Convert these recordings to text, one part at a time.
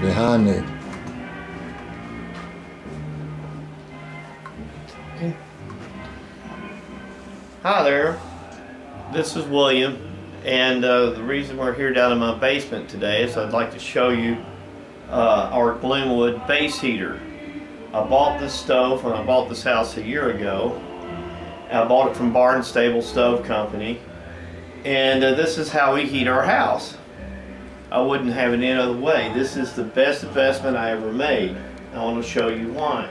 behind the Hi there, this is William, and uh, the reason we're here down in my basement today is I'd like to show you uh, our Glenwood base heater. I bought this stove when I bought this house a year ago. I bought it from Barnstable Stove Company, and uh, this is how we heat our house. I wouldn't have it any other way. This is the best investment I ever made. I want to show you why.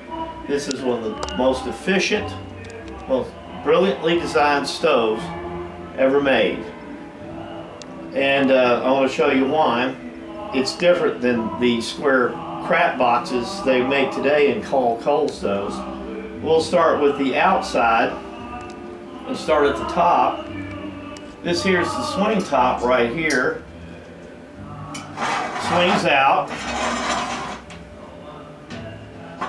This is one of the most efficient, most brilliantly designed stoves ever made. And uh, I want to show you why. It's different than the square crap boxes they make today and call coal stoves. We'll start with the outside and start at the top. This here's the swing top right here. Swings out.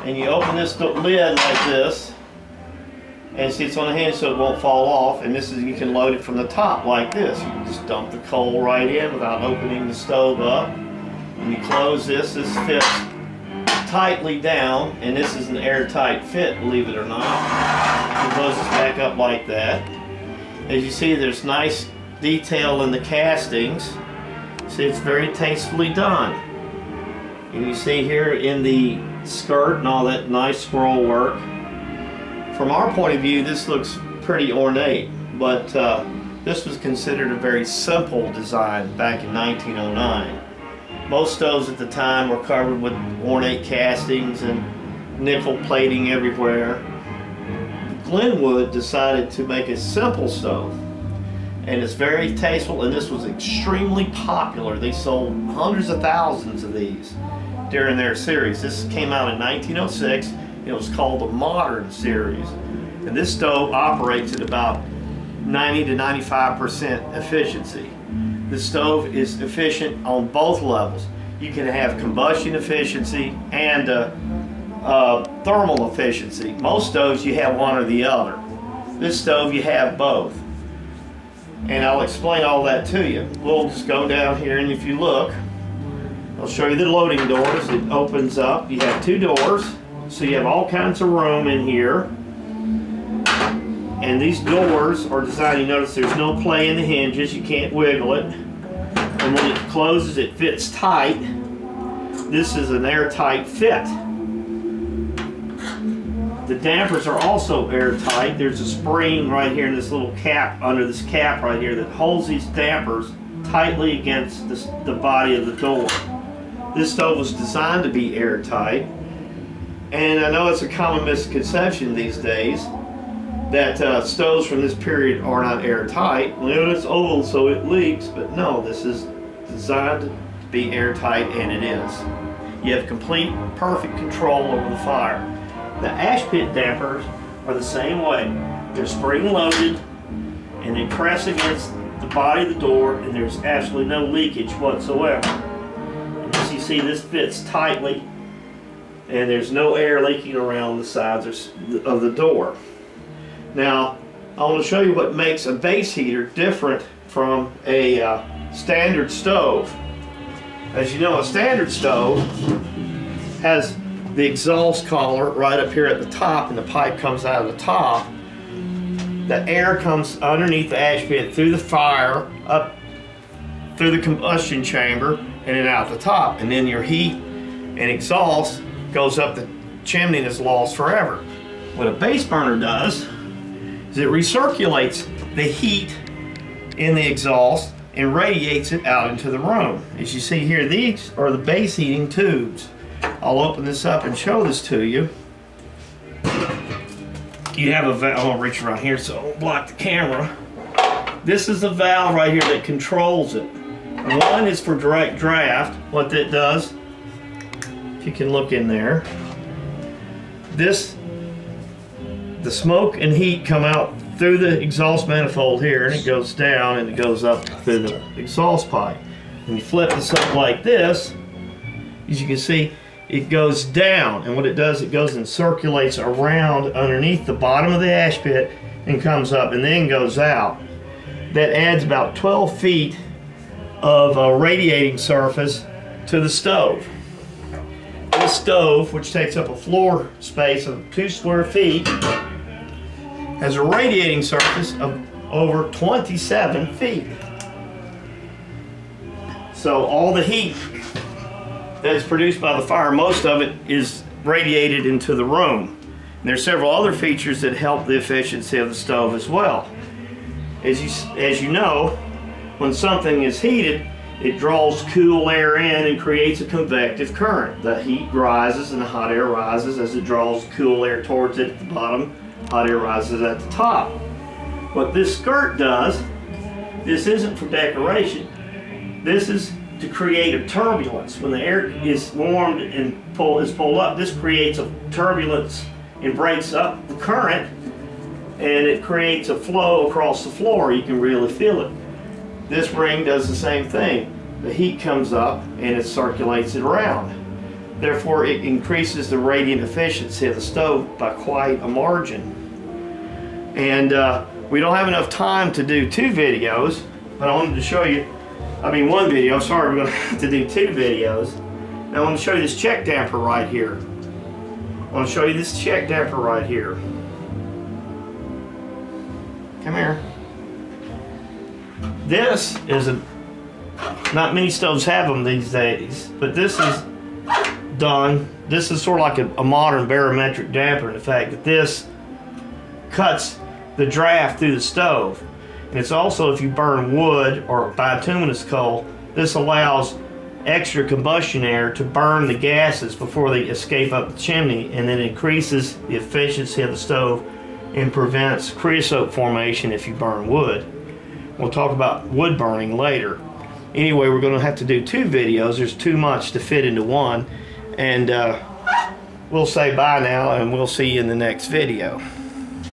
And you open this lid like this. And see it's on the hinge so it won't fall off. And this is you can load it from the top like this. You can just dump the coal right in without opening the stove up. When you close this this fits tightly down. And this is an airtight fit believe it or not. It closes back up like that. As you see there's nice detail in the castings see it's very tastefully done and you see here in the skirt and all that nice scroll work from our point of view, this looks pretty ornate, but uh, this was considered a very simple design back in 1909. Most stoves at the time were covered with ornate castings and nickel plating everywhere. Glenwood decided to make a simple stove and it's very tasteful and this was extremely popular. They sold hundreds of thousands of these during their series. This came out in 1906 it was called the Modern Series. And this stove operates at about 90 to 95% efficiency. The stove is efficient on both levels. You can have combustion efficiency and uh, uh, thermal efficiency. Most stoves you have one or the other. This stove you have both. And I'll explain all that to you. We'll just go down here and if you look, I'll show you the loading doors. It opens up. You have two doors. So you have all kinds of room in here. And these doors are designed, you notice there's no play in the hinges, you can't wiggle it. And when it closes, it fits tight. This is an airtight fit. Dampers are also airtight. There's a spring right here in this little cap, under this cap right here, that holds these dampers tightly against this, the body of the door. This stove was designed to be airtight. And I know it's a common misconception these days that uh, stoves from this period are not airtight. Well, it's old so it leaks, but no, this is designed to be airtight and it is. You have complete, perfect control over the fire. The ash pit dampers are the same way. They're spring loaded and they press against the body of the door and there's absolutely no leakage whatsoever. And as you see, this fits tightly and there's no air leaking around the sides of the door. Now, I want to show you what makes a base heater different from a uh, standard stove. As you know, a standard stove has the exhaust collar right up here at the top and the pipe comes out of the top. The air comes underneath the ash pit through the fire up through the combustion chamber and then out the top and then your heat and exhaust goes up the chimney and is lost forever. What a base burner does is it recirculates the heat in the exhaust and radiates it out into the room. As you see here, these are the base heating tubes. I'll open this up and show this to you. You have a valve, I'm gonna reach around here so I won't block the camera. This is the valve right here that controls it. One is for direct draft. What that does if you can look in there. This, the smoke and heat come out through the exhaust manifold here and it goes down and it goes up through the exhaust pipe. When you flip this up like this, as you can see, it goes down and what it does, it goes and circulates around underneath the bottom of the ash pit and comes up and then goes out. That adds about 12 feet of a radiating surface to the stove. This stove, which takes up a floor space of two square feet, has a radiating surface of over 27 feet. So all the heat that is produced by the fire, most of it is radiated into the room. And are several other features that help the efficiency of the stove as well. As you, as you know, when something is heated, it draws cool air in and creates a convective current. The heat rises and the hot air rises as it draws cool air towards it at the bottom. Hot air rises at the top. What this skirt does, this isn't for decoration. This is to create a turbulence. When the air is warmed and pull, is pulled up, this creates a turbulence and breaks up the current and it creates a flow across the floor. You can really feel it. This ring does the same thing. The heat comes up and it circulates it around. Therefore, it increases the radiant efficiency of the stove by quite a margin. And uh, we don't have enough time to do two videos, but I wanted to show you, I mean one video, I'm sorry, we're gonna have to do two videos. Now I want to show you this check damper right here. I want to show you this check damper right here. Come here. This is a, not many stoves have them these days, but this is done. This is sort of like a, a modern barometric damper in the fact that this cuts the draft through the stove. And it's also, if you burn wood or bituminous coal, this allows extra combustion air to burn the gases before they escape up the chimney and then increases the efficiency of the stove and prevents creosote formation if you burn wood. We'll talk about wood burning later. Anyway, we're going to have to do two videos. There's too much to fit into one. And uh, we'll say bye now and we'll see you in the next video.